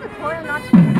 Tutorial not